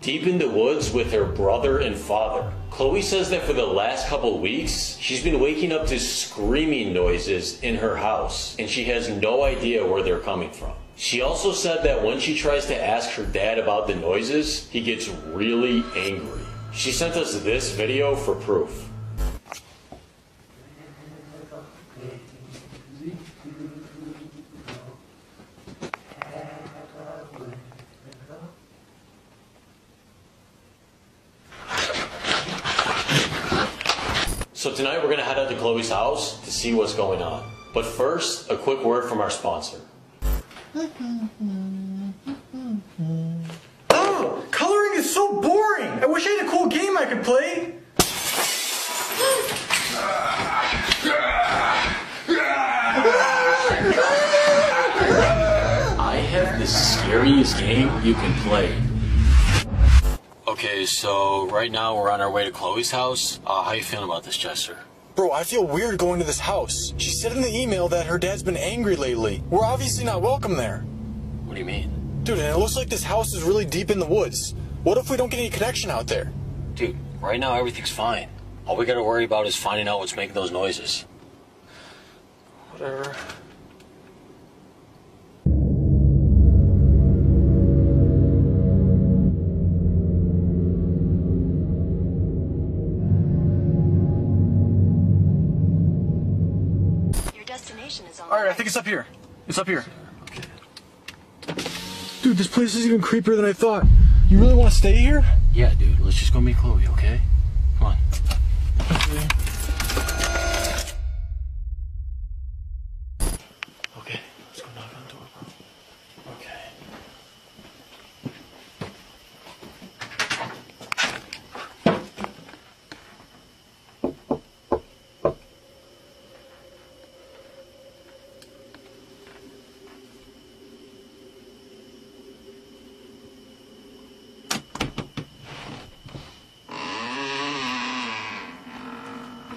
deep in the woods with her brother and father. Chloe says that for the last couple weeks, she's been waking up to screaming noises in her house, and she has no idea where they're coming from. She also said that when she tries to ask her dad about the noises, he gets really angry. She sent us this video for proof. So tonight we're gonna head out to Chloe's house to see what's going on. But first, a quick word from our sponsor. Oh, coloring is so boring. I wish I had a cool game I could play. I have the scariest game you can play. Okay, so right now we're on our way to Chloe's house. Uh, how you feeling about this, Chester? Bro, I feel weird going to this house. She said in the email that her dad's been angry lately. We're obviously not welcome there. What do you mean? Dude, and it looks like this house is really deep in the woods. What if we don't get any connection out there? Dude, right now everything's fine. All we gotta worry about is finding out what's making those noises. Whatever. All right, I think it's up here. It's up here. Dude, this place is even creepier than I thought. You really want to stay here? Yeah, dude, let's just go meet Chloe, okay? Come on. Okay, let's go knock on the door, bro. Okay.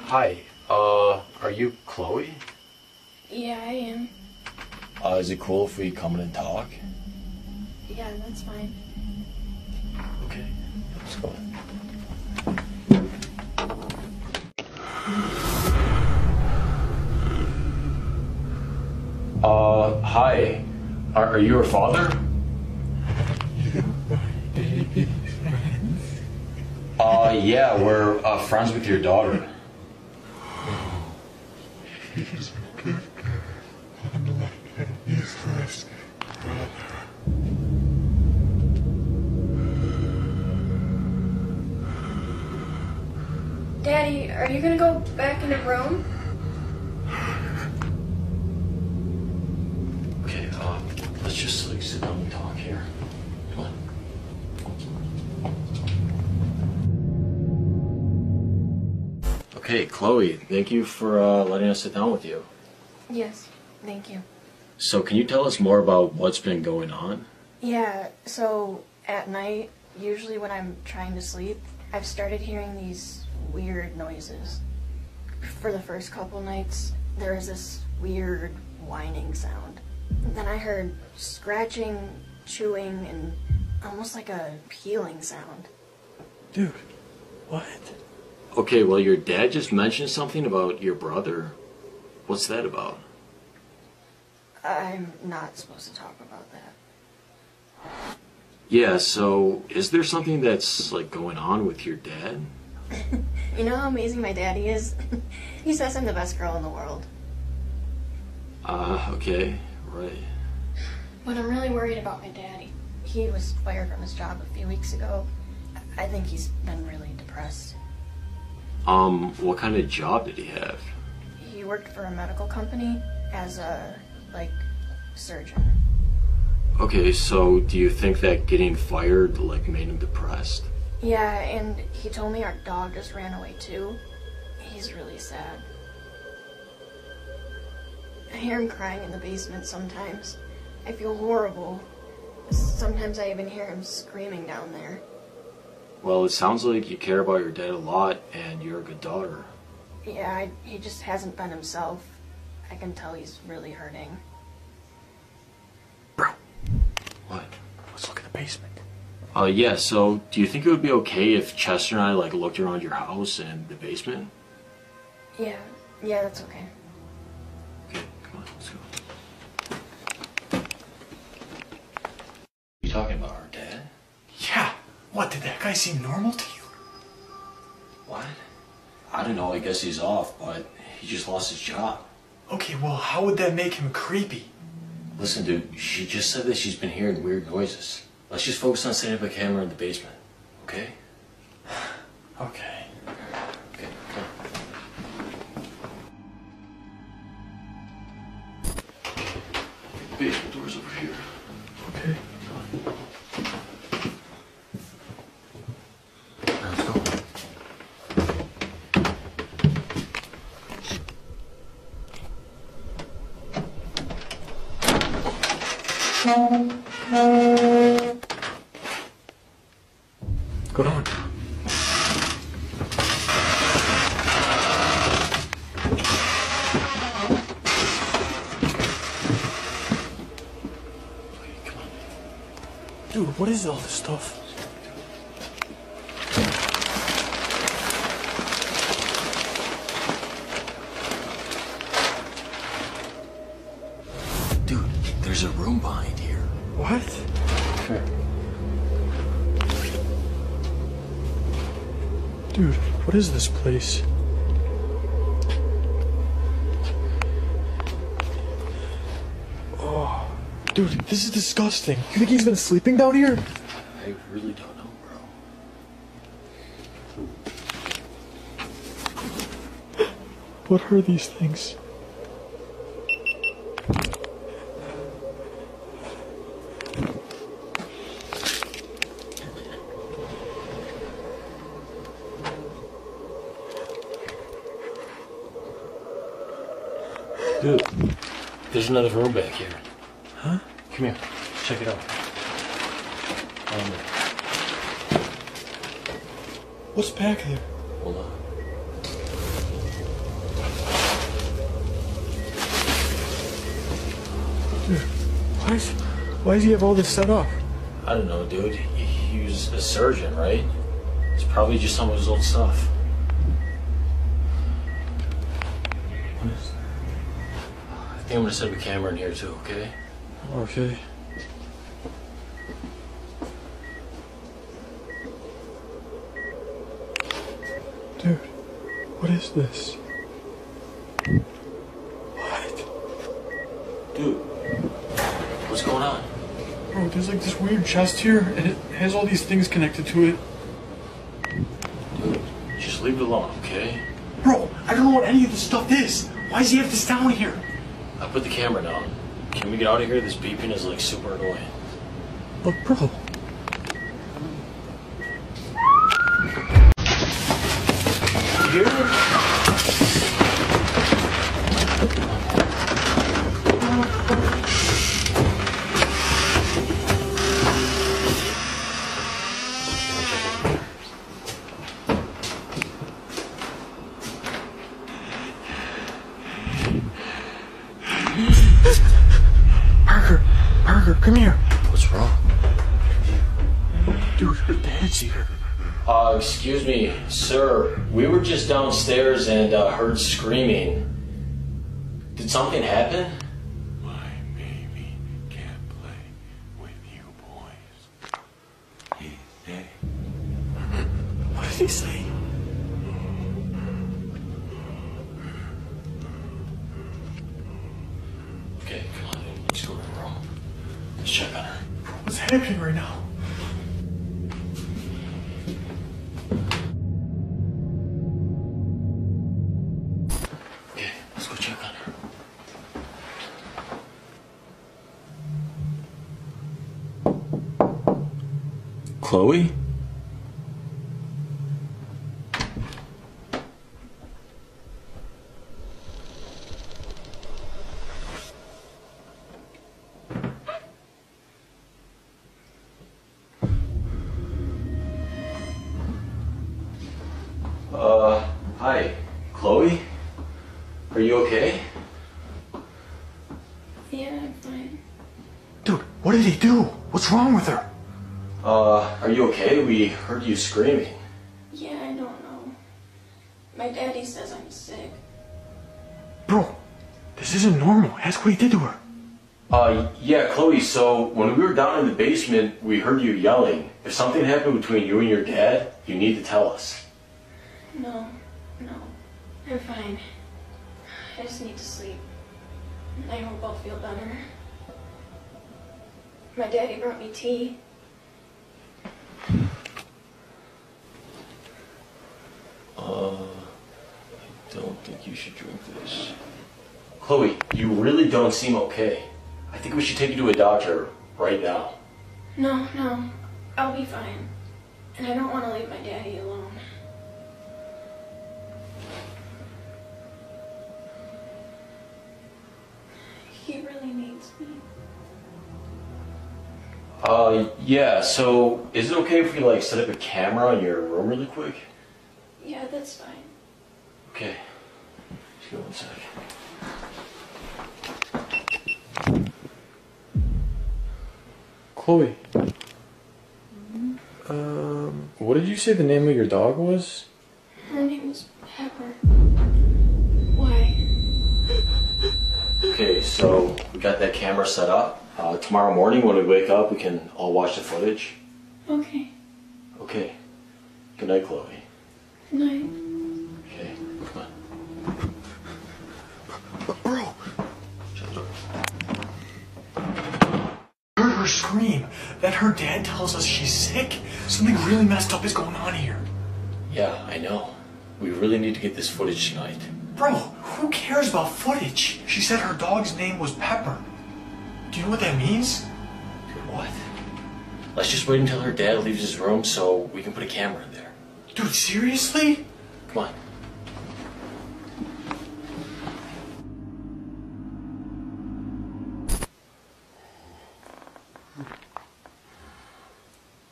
Hi, uh, are you Chloe? Yeah, I am. Uh, is it cool if we come in and talk? Yeah, that's fine. Okay, let's go. Uh, hi. Are, are you her father? Uh, yeah, we're uh, friends with your daughter. Daddy, are you gonna go back in the room? Okay, uh, let's just like sit down and talk here. Come on. Okay, Chloe, thank you for uh, letting us sit down with you. Yes, thank you. So, can you tell us more about what's been going on? Yeah, so at night, usually when I'm trying to sleep, I've started hearing these weird noises. For the first couple nights, there was this weird whining sound. Then I heard scratching, chewing, and almost like a peeling sound. Dude, what? Okay, well, your dad just mentioned something about your brother. What's that about? I'm not supposed to talk about that. Yeah, so is there something that's like going on with your dad? You know how amazing my daddy is? he says I'm the best girl in the world. Uh, okay, right. But I'm really worried about my daddy. He was fired from his job a few weeks ago. I think he's been really depressed. Um, what kind of job did he have? He worked for a medical company as a, like, surgeon. Okay, so do you think that getting fired like made him depressed? Yeah, and he told me our dog just ran away too. He's really sad. I hear him crying in the basement sometimes. I feel horrible. Sometimes I even hear him screaming down there. Well, it sounds like you care about your dad a lot and you're a good daughter. Yeah, I, he just hasn't been himself. I can tell he's really hurting. Bro, What? let's look in the basement. Uh, yeah, so do you think it would be okay if Chester and I, like, looked around your house and the basement? Yeah, yeah, that's okay. Okay, come on, let's go. You talking about our dad? Yeah. What, did that guy seem normal to you? What? I don't know, I guess he's off, but he just lost his job. Okay, well, how would that make him creepy? Listen, dude, she just said that she's been hearing weird noises. Let's just focus on setting up a camera in the basement, okay? Okay. Okay, come on. Basement Dude, what is all this stuff? Dude, there's a room behind here. What? Dude, what is this place? Dude, this is disgusting. You think he's been sleeping down here? I really don't know, bro. What are these things? Dude, there's another room back here. Huh? Come here, check it out. Um, What's back there? hold on. Dude, why is, why does he have all this set up? I don't know, dude. He, he was a surgeon, right? It's probably just some of his old stuff. What is I think I'm gonna set up a camera in here too, okay? Okay. Dude, what is this? What? Dude, what's going on? Bro, there's like this weird chest here, and it has all these things connected to it. Dude, just leave it alone, okay? Bro, I don't know what any of this stuff is. Why does he have this down here? I put the camera down. Can we get out of here? This beeping is like super annoying. But bro. Heard screaming. Did something happen? Chloe? Uh, hi. Chloe? Are you okay? Yeah, I'm fine. Dude, what did he do? What's wrong with her? Uh, are you okay? We heard you screaming. Yeah, I don't know. My daddy says I'm sick. Bro, this isn't normal. Ask what he did to her. Uh, yeah, Chloe, so when we were down in the basement, we heard you yelling. If something happened between you and your dad, you need to tell us. No, no. I'm fine. I just need to sleep. I hope I'll feel better. My daddy brought me tea. Uh, I don't think you should drink this. Chloe, you really don't seem okay. I think we should take you to a doctor right now. No, no. I'll be fine. And I don't want to leave my daddy alone. He really needs me. Uh, yeah, so is it okay if we, like, set up a camera in your room really quick? Yeah, that's fine. Okay. Just go one sec. Chloe. Um, what did you say the name of your dog was? Her name is Pepper. Why? Okay, so we got that camera set up. Uh, tomorrow morning when we wake up, we can all watch the footage. Okay. Okay. Good night, Chloe. Good night. Okay, come on. Bro. Heard her scream. That her dad tells us she's sick. Something really messed up is going on here. Yeah, I know. We really need to get this footage tonight. Bro, who cares about footage? She said her dog's name was Pepper. Do you know what that means? What? Let's just wait until her dad leaves his room so we can put a camera in there. Dude, seriously? Come on.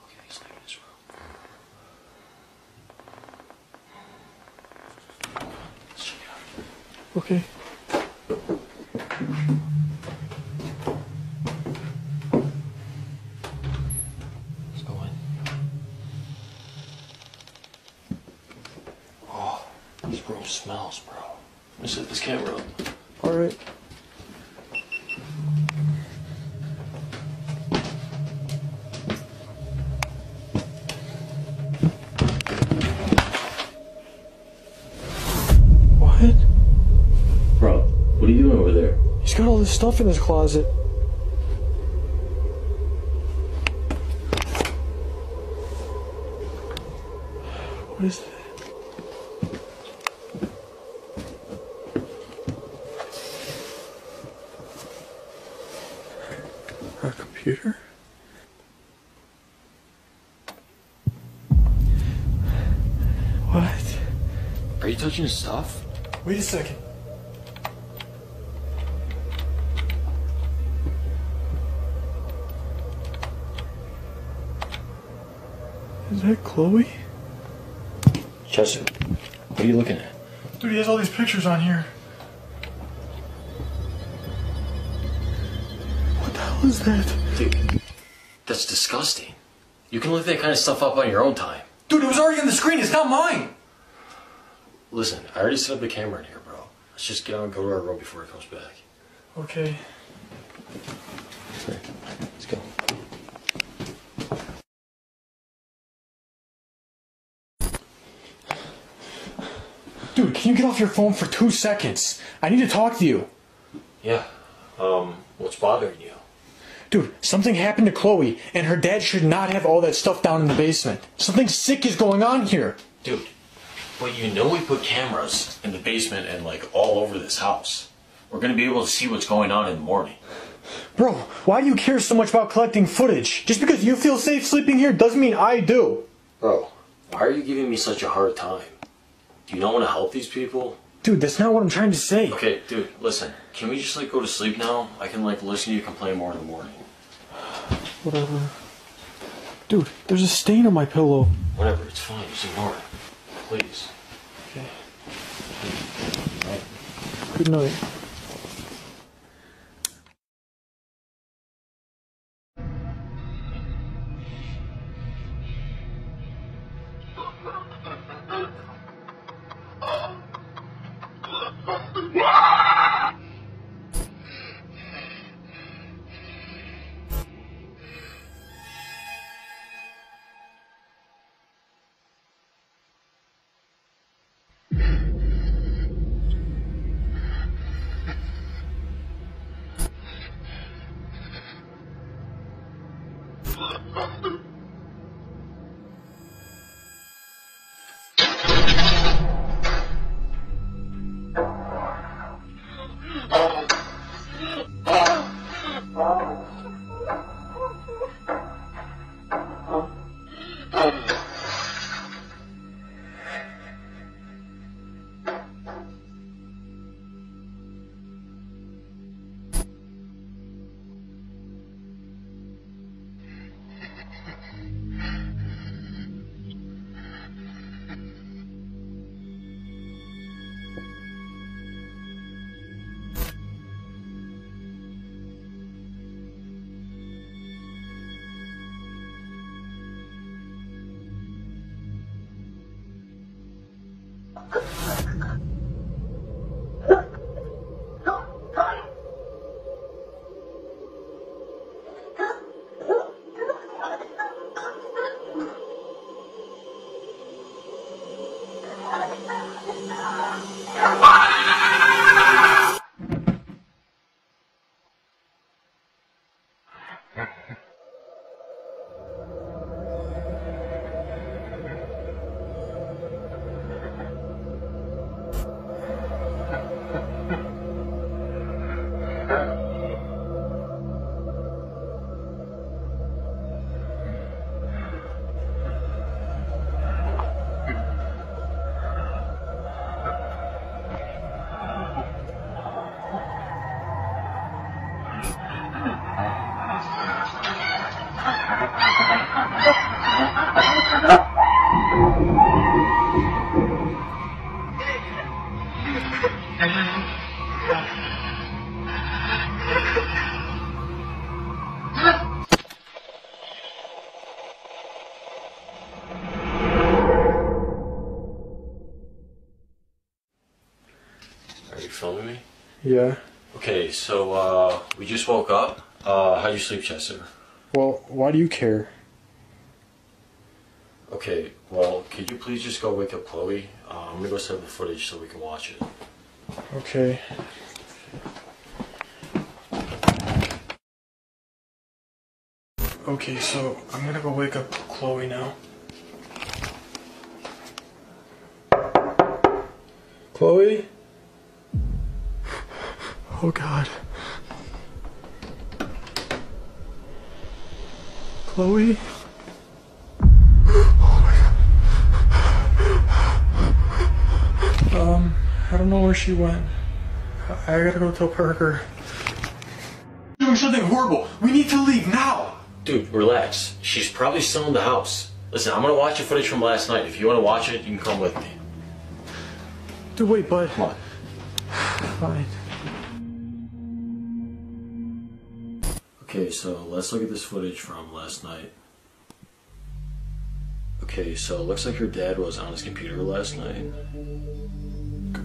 Okay, he's leaving his room. Let's check it out. Okay. Let's go in. Oh, this room smells, bro. Let me set this camera up. Alright. What? Bro, what are you doing over there? He's got all this stuff in his closet. What is that? A computer? What? Are you touching his stuff? Wait a second. Is that Chloe? Chester, what are you looking at? Dude, he has all these pictures on here. What the hell is that? Dude, that's disgusting. You can look that kind of stuff up on your own time. Dude, it was already on the screen. It's not mine. Listen, I already set up the camera in here, bro. Let's just get on and go to our room before he comes back. Okay. Let's go. Dude, can you get off your phone for two seconds? I need to talk to you. Yeah. Um, what's bothering you? Dude, something happened to Chloe, and her dad should not have all that stuff down in the basement. Something sick is going on here. Dude, but you know we put cameras in the basement and like all over this house. We're gonna be able to see what's going on in the morning. Bro, why do you care so much about collecting footage? Just because you feel safe sleeping here doesn't mean I do. Bro, why are you giving me such a hard time? Do you not want to help these people? Dude, that's not what I'm trying to say. Okay, dude, listen. Can we just like go to sleep now? I can like listen to you complain more in the morning. Whatever. Dude, there's a stain on my pillow. Whatever, it's fine. Just ignore it. Please. Okay. Good night. Are you filming me? Yeah. Okay, so uh, we just woke up. Uh, how'd you sleep, Chester? Well, why do you care? Okay, well, could you please just go wake up Chloe? Uh, I'm gonna go set up the footage so we can watch it. Okay. Okay, so I'm gonna go wake up Chloe now. Chloe? Oh god. Chloe? Um, I don't know where she went. I I gotta go tell Parker. Doing something horrible. We need to leave now. Dude, relax. She's probably still in the house. Listen, I'm gonna watch the footage from last night. If you wanna watch it, you can come with me. Dude, wait, bud. Come on. Fine. Okay, so let's look at this footage from last night. Okay, so it looks like your dad was on his computer last night.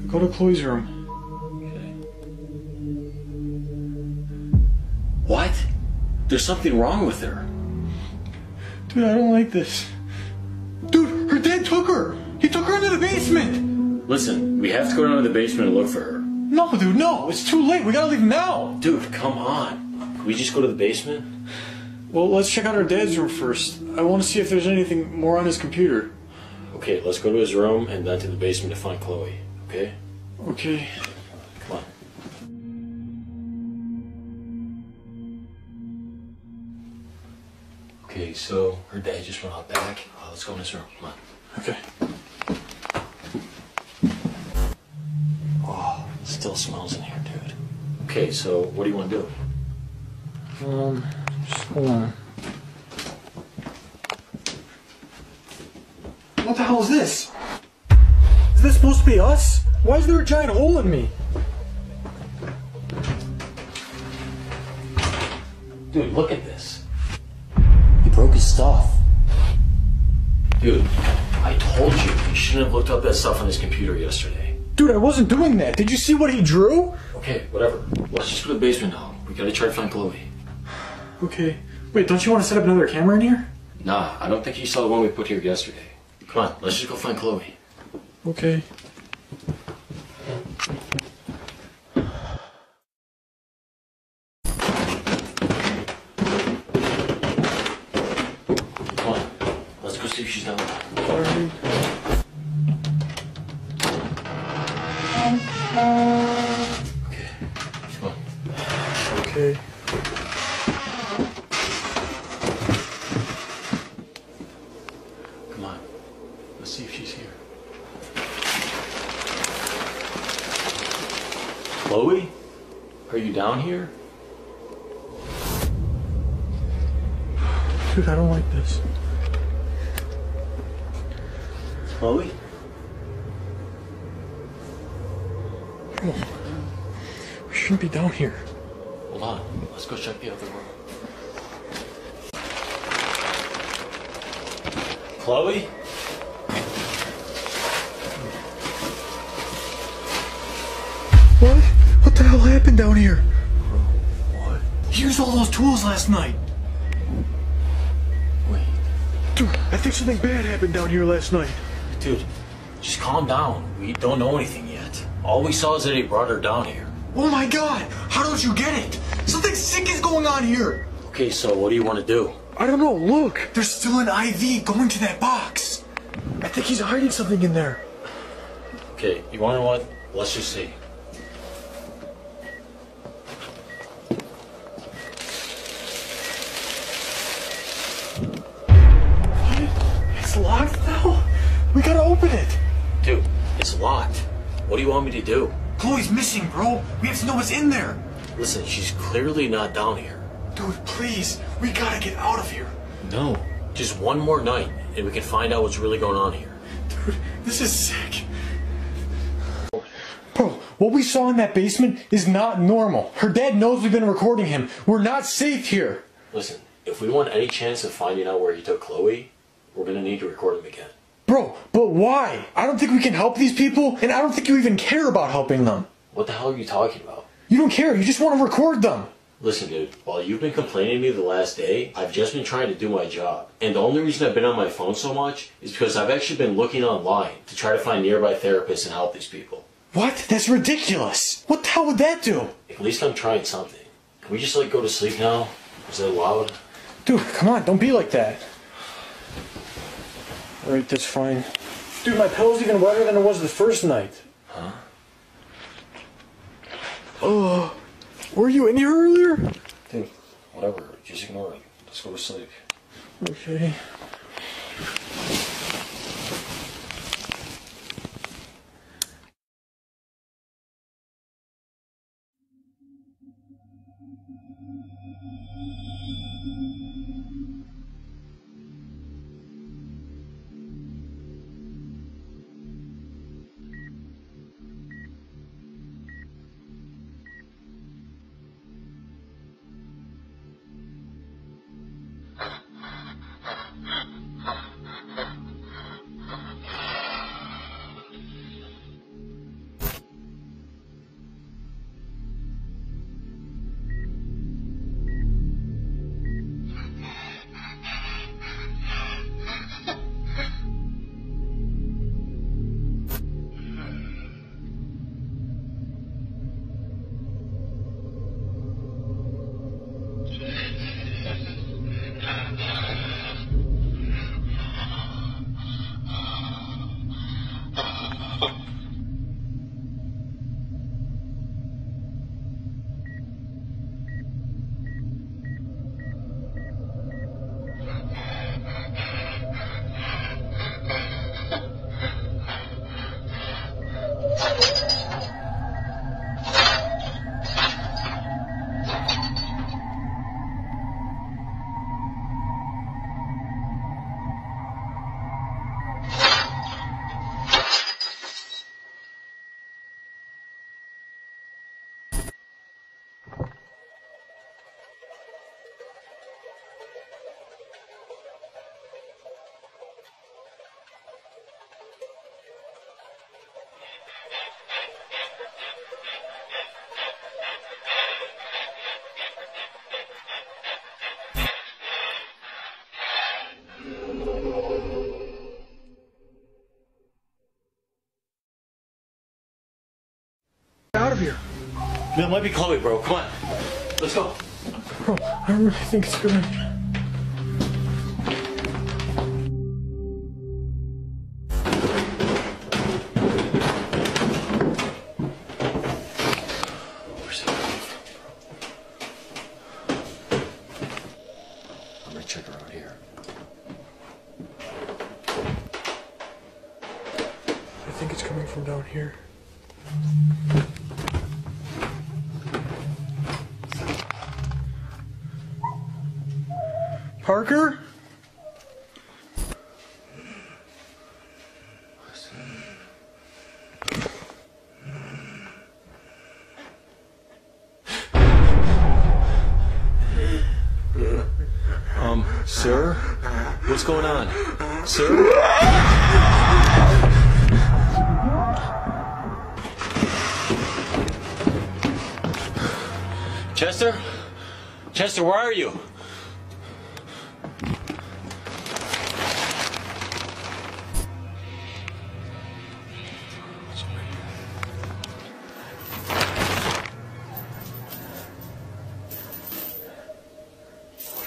Go to Chloe's room. Okay. What? There's something wrong with her. Dude, I don't like this. Dude, her dad took her. He took her into the basement. Listen, we have to go down to the basement and look for her. No, dude, no. It's too late. We gotta leave now. Dude, come on. Can we just go to the basement? Well, let's check out our dad's room first. I want to see if there's anything more on his computer. Okay, let's go to his room and then to the basement to find Chloe. Okay? Okay. Come on. Okay, so her dad just went out back. Uh, let's go in his room. Come on. Okay. Oh, still smells in here, dude. Okay, so what do you want to do? Um, just hold on. What the hell is this? Is this supposed to be us? Why is there a giant hole in me? Dude, look at this. He broke his stuff. Dude, I told you you shouldn't have looked up that stuff on his computer yesterday. Dude, I wasn't doing that. Did you see what he drew? Okay, whatever. Let's just go to the basement now. We gotta try to find Chloe. Okay. Wait, don't you want to set up another camera in here? Nah, I don't think he saw the one we put here yesterday. Come on, let's just go find Chloe. Okay. Come on, let's go see if she's down. Alright. Okay, happened down here? What? He used all those tools last night. Wait. Dude, I think something bad happened down here last night. Dude, just calm down. We don't know anything yet. All we saw is that he brought her down here. Oh my god! How don't you get it? Something sick is going on here! Okay, so what do you want to do? I don't know, look! There's still an IV going to that box! I think he's hiding something in there. Okay, you want to know what? Let's just see. What do you want me to do? Chloe's missing, bro! We have to know what's in there! Listen, she's clearly not down here. Dude, please, we gotta get out of here. No. Just one more night, and we can find out what's really going on here. Dude, this is sick. Bro, what we saw in that basement is not normal. Her dad knows we've been recording him. We're not safe here. Listen, if we want any chance of finding out where he took Chloe, we're gonna need to record him again. Bro, but why? I don't think we can help these people, and I don't think you even care about helping them. What the hell are you talking about? You don't care, you just want to record them. Listen, dude, while you've been complaining to me the last day, I've just been trying to do my job. And the only reason I've been on my phone so much is because I've actually been looking online to try to find nearby therapists and help these people. What? That's ridiculous. What the hell would that do? At least I'm trying something. Can we just like go to sleep now? Is that allowed? Dude, come on, don't be like that. Alright, that's fine. Dude, my pillow's even wetter than it was the first night. Huh? Oh, were you in here earlier? Dude, whatever. Just ignore it. Let's go to sleep. Okay. Out of here. That might be Chloe, bro. Come on. Let's go. Bro, I don't really think it's good it's coming from down here. Parker?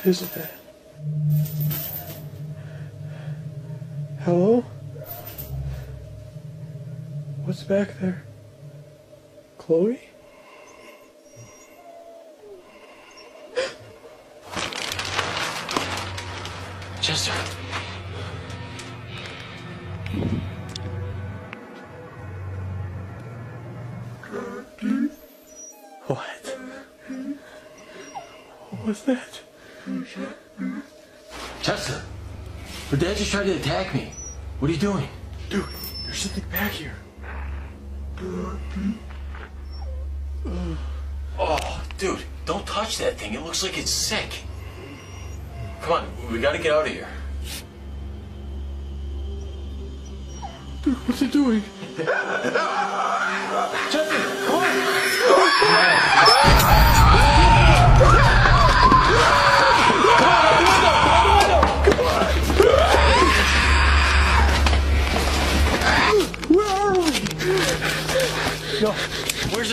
What is that? Hello? What's back there? Chloe? Chester. Dad just tried to attack me. What are you doing? Dude, there's something back here. Oh, dude, don't touch that thing. It looks like it's sick. Come on, we gotta get out of here. Dude, what's it doing?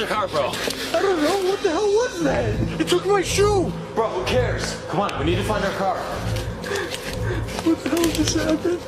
your car, bro? I don't know. What the hell was that? It took my shoe. Bro, who cares? Come on, we need to find our car. What the hell just happened?